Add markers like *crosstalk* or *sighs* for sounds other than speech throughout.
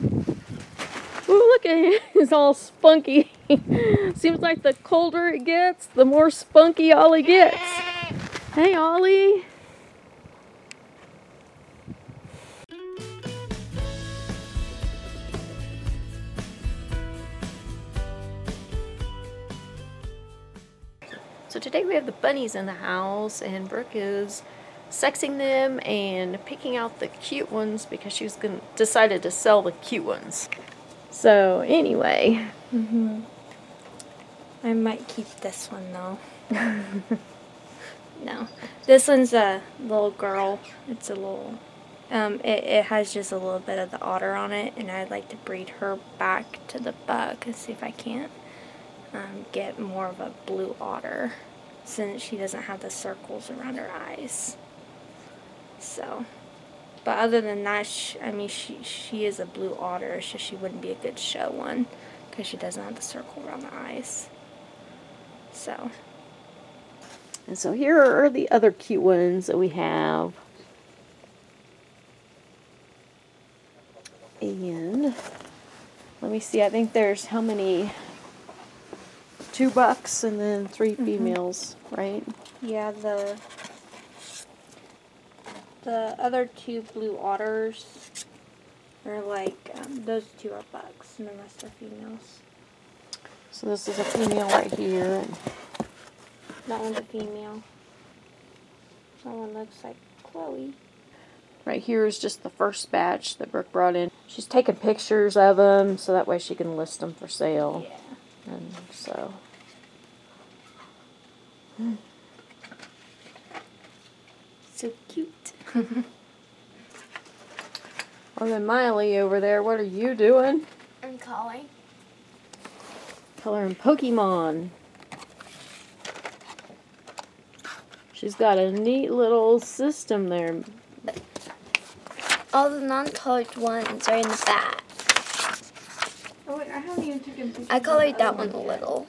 Ooh, look at him. *laughs* He's all spunky. *laughs* Seems like the colder it gets, the more spunky Ollie gets. Hey, Ollie. So today we have the bunnies in the house and Brooke is sexing them and picking out the cute ones because she's gonna decided to sell the cute ones. So anyway, Mm-hmm. I might keep this one though. *laughs* no, this one's a little girl. It's a little. Um, it, it has just a little bit of the otter on it, and I'd like to breed her back to the buck and see if I can't um, get more of a blue otter since she doesn't have the circles around her eyes. So, but other than that, she, I mean, she she is a blue otter. so she wouldn't be a good show one because she doesn't have the circle around the eyes. So, and so here are the other cute ones that we have. And let me see, I think there's how many? Two bucks and then 3 mm-hmm. females, right? yeah, the the other two blue otters are like um, those two are bucks and the rest are females. So this is a female right here. And That one's a female. That one looks like Chloe. right here is just the first batch that Brooke brought in. She's taking pictures of them so that way she can list them for sale. Yeah. And so, So cute. *laughs* oh, then Miley over there, what are you doing? I'm calling. Coloring Pokemon. She's got a neat little system there. All the non-colored ones are in the back. Oh wait, I haven't even taken pictures. I colored that one a little.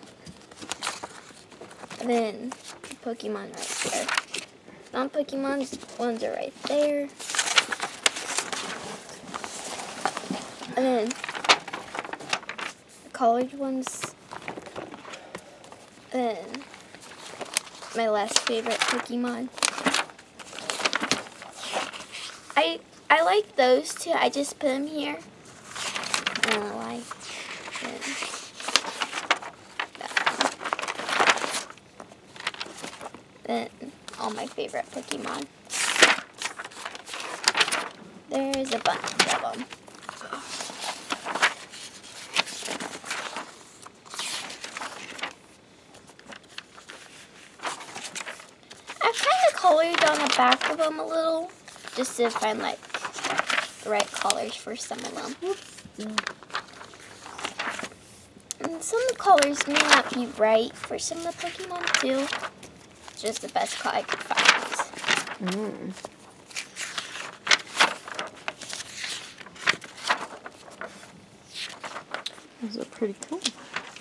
And then Pokemon right there. Non-Pokemon ones are right there. And then the colored ones. And then my last favorite Pokemon. I I like those two. I just put them here. I don't know why. Then, my favorite Pokemon. There's a bunch of them. I've kind of colored on the back of them a little, just to find like the right colors for some of them. And some colors may not be right for some of the Pokemon too. Just the best color I could find. Mm. Those are pretty cool.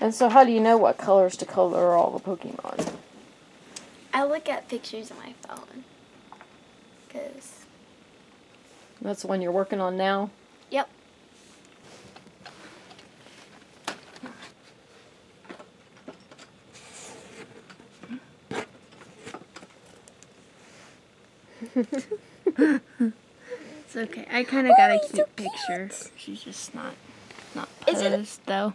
And so, how do you know what colors to color all the Pokemon? I look at pictures on my phone. Cause That's the one you're working on now. It's okay. I kind of got a Oh, cute so picture. She's just not not Is it- posed though.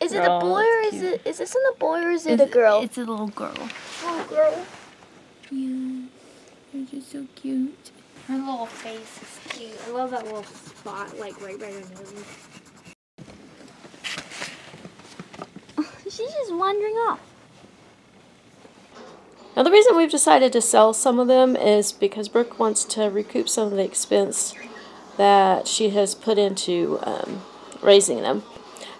Is it a oh, boy or is cute. it is this in a boy or is it It's- a girl? It's a little girl. Oh, girl. Yeah, you're just so cute. Her little face is cute. I love that little spot, like right by her nose. *laughs* She's just wandering off. Now, the reason we've decided to sell some of them is because Brooke wants to recoup some of the expense that she has put into um, raising them.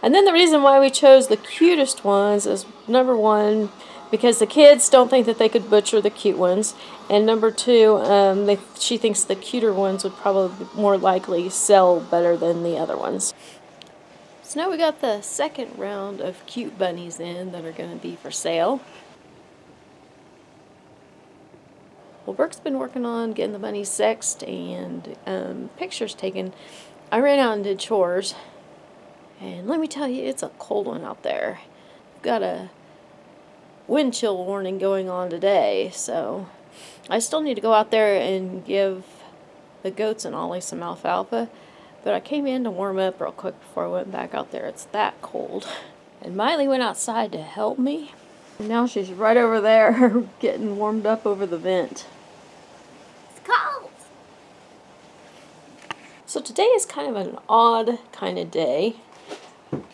And then the reason why we chose the cutest ones is number one, because the kids don't think that they could butcher the cute ones, and number two, um, they, she thinks the cuter ones would probably more likely sell better than the other ones. So now we got the second round of cute bunnies in that are going to be for sale. Well, Brooke's been working on getting the bunnies sexed and um, pictures taken. I ran out and did chores. And let me tell you, it's a cold one out there. We've got a wind chill warning going on today, so I still need to go out there and give the goats and Ollie some alfalfa. But I came in to warm up real quick before I went back out there. It's that cold. And Miley went outside to help me. And now she's right over there *laughs* getting warmed up over the vent. It's cold. So today is kind of an odd kind of day.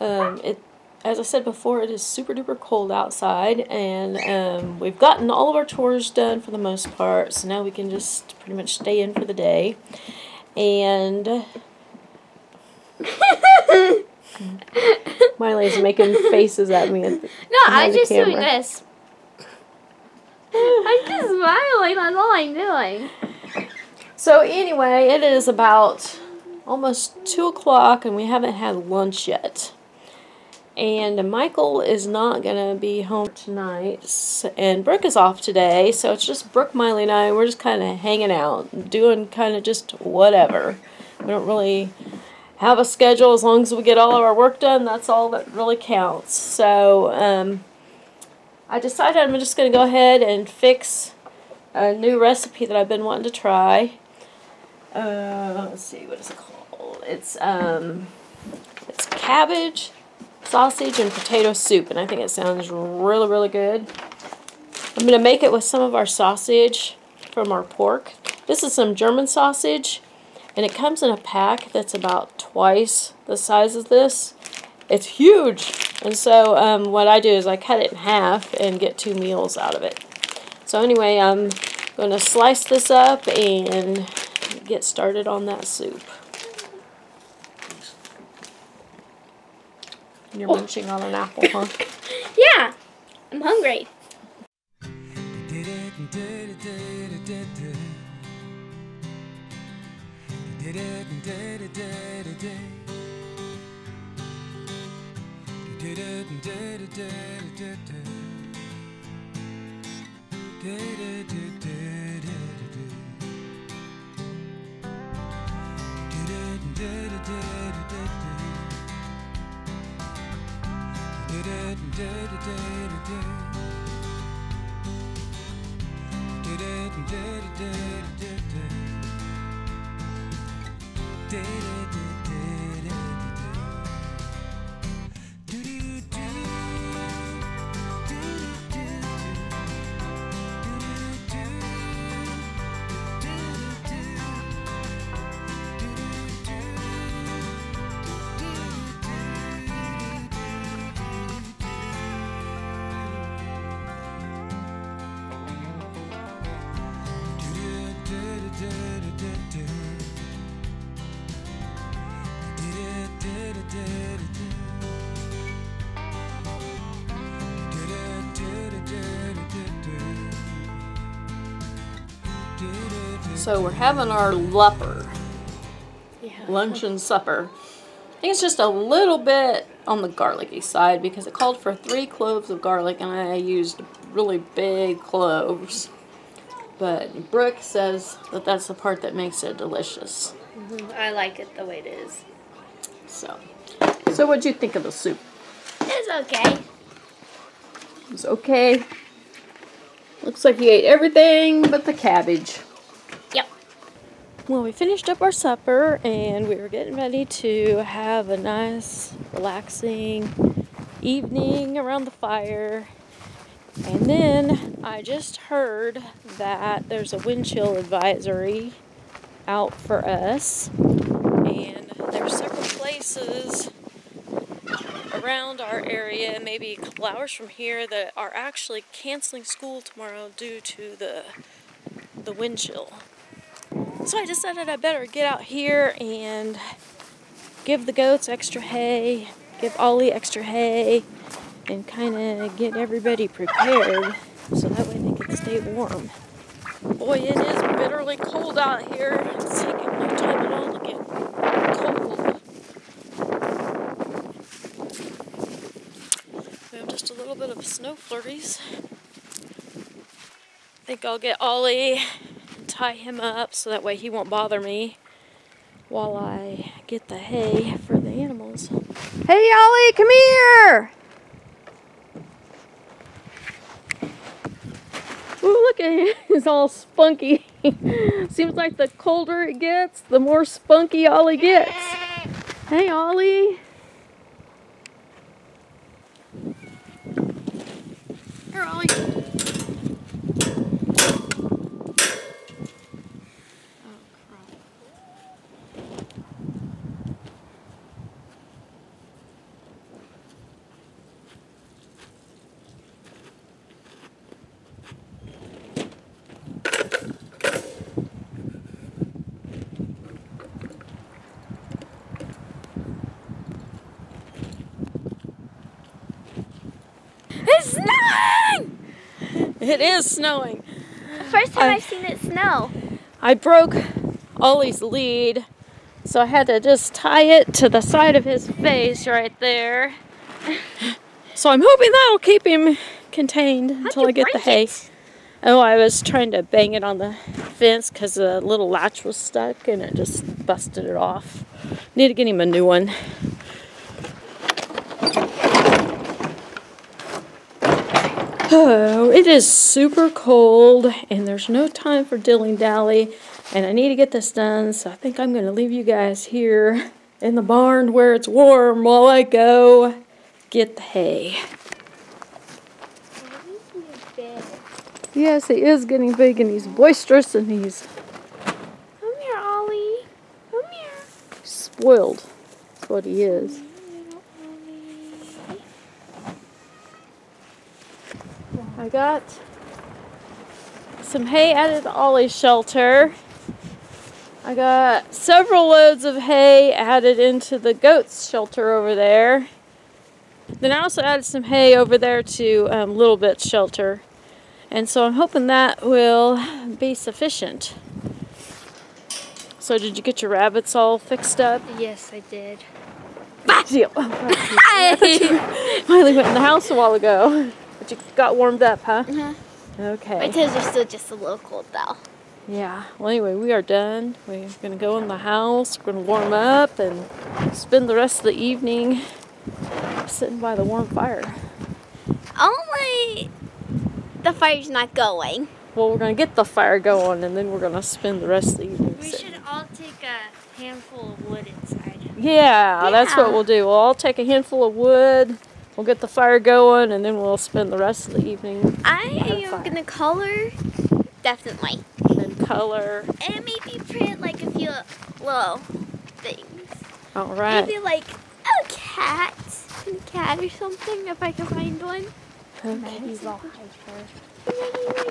Um, it, as I said before, it is super duper cold outside, and um, we've gotten all of our chores done for the most part. So now we can just pretty much stay in for the day. And *laughs* *laughs* Miley's making faces at me. At the, No, I'm just doing camera. this. *laughs* I'm just smiling. That's all I'm doing. So anyway, it is about almost two o'clock, and we haven't had lunch yet. And Michael is not gonna be home tonight, and Brooke is off today, so it's just Brooke, Miley, and I. We're just kind of hanging out, doing kind of just whatever. We don't really have a schedule as long as we get all of our work done. That's all that really counts. So um, I decided I'm just gonna go ahead and fix a new recipe that I've been wanting to try. Uh, let's see, what is it called? It's um, it's cabbage, sausage, and potato soup, and I think it sounds really, really good. I'm gonna make it with some of our sausage from our pork. This is some German sausage, and it comes in a pack that's about twice the size of this. It's huge, and so um, what I do is I cut it in half and get two meals out of it. So anyway, I'm going to slice this up and get started on that soup. You're munching on an apple, huh? *laughs* Yeah, I'm hungry. *laughs* Did it and did it did it did Did it and did it did it did it Did it did did it did Did it and did it did it did Did it and did it did it did Did it and did it did it did day, day, day, day. So we're having our lupper, Yeah. lunch and supper. I think it's just a little bit on the garlicky side because it called for three cloves of garlic and I used really big cloves. But Brooke says that that's the part that makes it delicious. Mm-hmm. I like it the way it is. So, so what'd you think of the soup? It's okay. It's okay. Looks like you ate everything but the cabbage. Well, we finished up our supper and we were getting ready to have a nice, relaxing evening around the fire. And then I just heard that there's a wind chill advisory out for us. And there's several places around our area, maybe a couple hours from here, that are actually canceling school tomorrow due to the the wind chill. So I decided I better get out here and give the goats extra hay, give Ollie extra hay, and kind of get everybody prepared so that way they can stay warm. Boy, it is bitterly cold out here. It's taking no time at all to get cold. We have just a little bit of snow flurries. I think I'll get Ollie tie him up so that way he won't bother me while I get the hay for the animals. Hey, Ollie, come here! Ooh, look at him. *laughs* He's all spunky. *laughs* Seems like the colder it gets, the more spunky Ollie gets. Hey, Ollie. Here, Ollie. Oh, crap. It's snowing! *laughs* It is snowing. First time I- I've seen it snow. I broke Ollie's lead, so I had to just tie it to the side of his face right there. *laughs* So I'm hoping that'll keep him contained until I get the hay. it? Oh, I was trying to bang it on the fence because the little latch was stuck and it just busted it off. Need to get him a new one. Oh, it is super cold and there's no time for dilly dally and I need to get this done so I think I'm going to leave you guys here in the barn where it's warm while I go get the hay. Yes, he is getting big and he's boisterous and he's Come here, Ollie. Come here. spoiled. That's what he is. I got some hay added to Ollie's shelter. I got several loads of hay added into the goat's shelter over there. Then I also added some hay over there to um, Little Bit's shelter. And so I'm hoping that will be sufficient. So did you get your rabbits all fixed up? Yes, I did. Bye! Deal. *laughs* *laughs* Miley went in the house a while ago. But you got warmed up, huh? Uh-huh. My toes are still just a little cold though. Yeah. Well, anyway, we are done. We're going to go in the house. We're going to warm up and spend the rest of the evening sitting by the warm fire. Only the fire's not going. Well, we're going to get the fire going and then we're going to spend the rest of the evening We sitting. should all take a handful of wood inside. Yeah, that's what we'll do. We'll all take a handful of wood. We'll get the fire going and then we'll spend the rest of the evening I a fire. am gonna color, definitely, and color. and maybe print like a few little things. All right. Maybe like a cat, a cat or something if I can find one. Okay. Maggie, Maggie,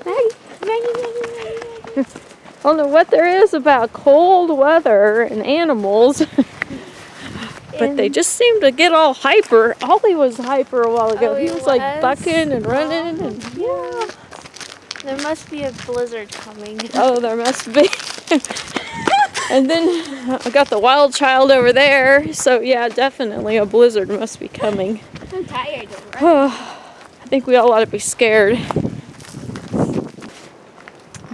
Maggie, Maggie, Maggie. *laughs* I don't know what there is about cold weather and animals, *laughs* but they just seem to get all hyper. Ollie was hyper a while ago. Oh, he he was, like bucking and running and Yeah. There must be a blizzard coming. *laughs* oh, there must be. *laughs* and then I got the wild child over there, so yeah, definitely a blizzard must be coming. I'm tired already. *sighs* I think we all ought to be scared.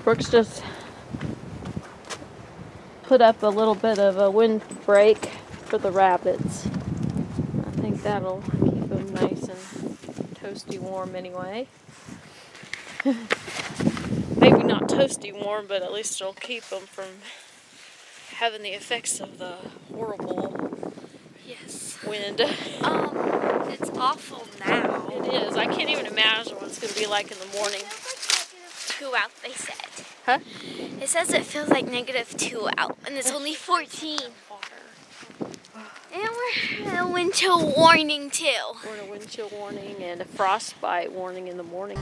Brooke's just put up a little bit of a windbreak for the rabbits. I think that'll keep them nice and toasty warm anyway. *laughs* Maybe not toasty warm, but at least it'll keep them from having the effects of the horrible Yes. wind. Um, it's awful now. It is. I can't even imagine what it's going to be like in the morning. Two out, they said. Huh? It says it feels like negative two out, and it's only 14. And we're in a wind chill warning too. We're in a wind chill warning and a frostbite warning in the morning.